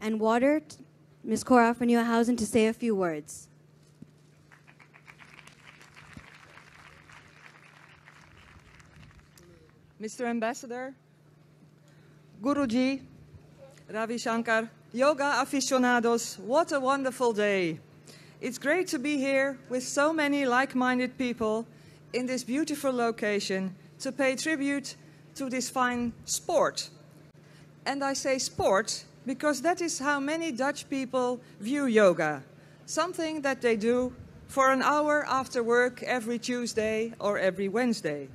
and Water, Ms. Cora van Nieuwenhuizen, to say a few words. Mr. Ambassador, Guruji, Ravi Shankar, yoga aficionados, what a wonderful day. It's great to be here with so many like minded people in this beautiful location to pay tribute to this fine sport. And I say sport because that is how many Dutch people view yoga something that they do for an hour after work every Tuesday or every Wednesday.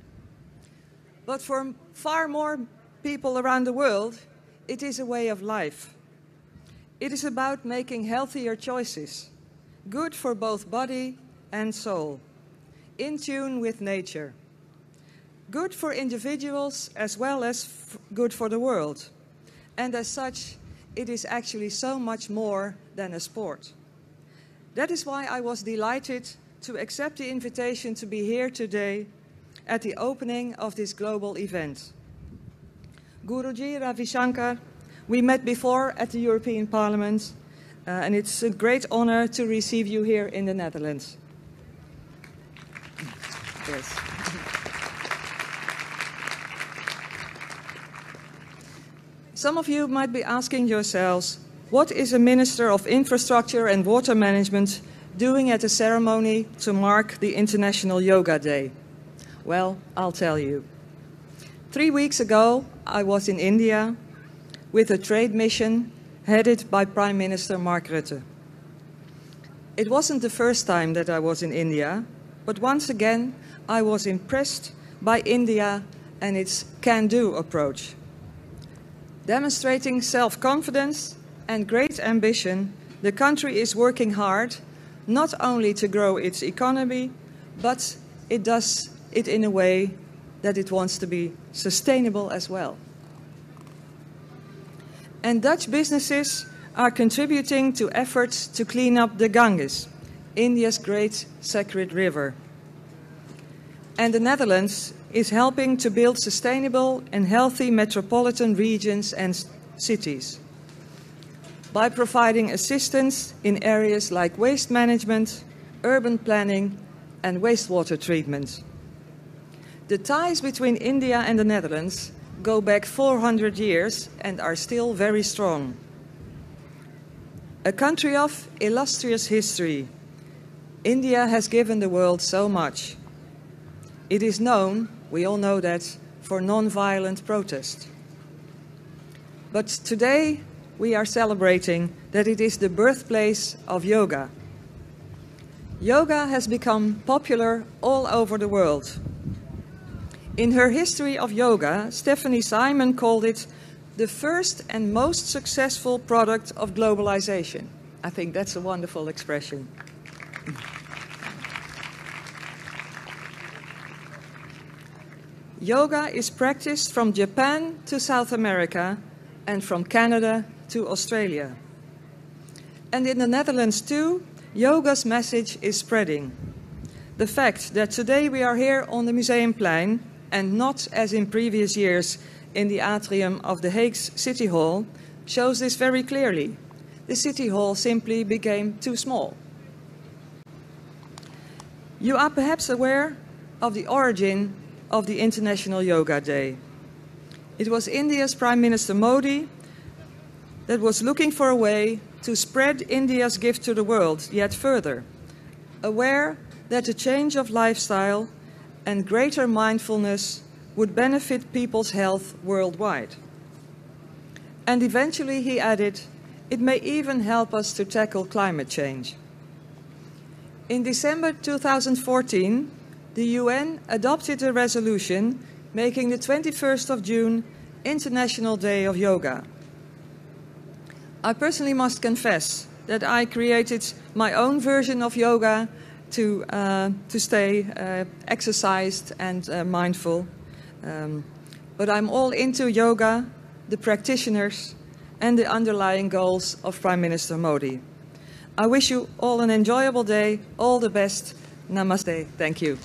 But for far more people around the world, it is a way of life. It is about making healthier choices, good for both body and soul, in tune with nature, good for individuals as well as good for the world. And as such, it is actually so much more than a sport. That is why I was delighted to accept the invitation to be here today at the opening of this global event. Guruji Ravi Shankar, we met before at the European Parliament, uh, and it's a great honor to receive you here in the Netherlands. Yes. Some of you might be asking yourselves, what is a Minister of Infrastructure and Water Management doing at a ceremony to mark the International Yoga Day? Well, I'll tell you. Three weeks ago, I was in India with a trade mission headed by Prime Minister Mark Rutte. It wasn't the first time that I was in India, but once again, I was impressed by India and its can do approach. Demonstrating self confidence and great ambition, the country is working hard not only to grow its economy, but it does it in a way that it wants to be sustainable as well. And Dutch businesses are contributing to efforts to clean up the Ganges, India's great sacred river. And the Netherlands is helping to build sustainable and healthy metropolitan regions and cities by providing assistance in areas like waste management, urban planning, and wastewater treatment. The ties between India and the Netherlands go back 400 years and are still very strong. A country of illustrious history, India has given the world so much. It is known, we all know that, for non-violent protest. But today we are celebrating that it is the birthplace of yoga. Yoga has become popular all over the world. In her history of yoga, Stefanie Syman called it the first and most successful product of globalization. I think that's a wonderful expression. Yoga is practiced from Japan to South America and from Canada to Australia. And in the Netherlands too, yoga's message is spreading. The fact that today we are here on the Museumplein and not as in previous years in the atrium of the Hague's City Hall shows this very clearly. The City Hall simply became too small. You are perhaps aware of the origin of the International Yoga Day. It was India's Prime Minister Modi that was looking for a way to spread India's gift to the world yet further, aware that a change of lifestyle and greater mindfulness would benefit people's health worldwide. And eventually, he added, it may even help us to tackle climate change. In December 2014, the UN adopted a resolution making the 21st of June International Day of Yoga. I personally must confess that I created my own version of yoga to, uh, to stay uh, exercised and uh, mindful. Um, but I'm all into yoga, the practitioners, and the underlying goals of Prime Minister Modi. I wish you all an enjoyable day, all the best. Namaste. Thank you.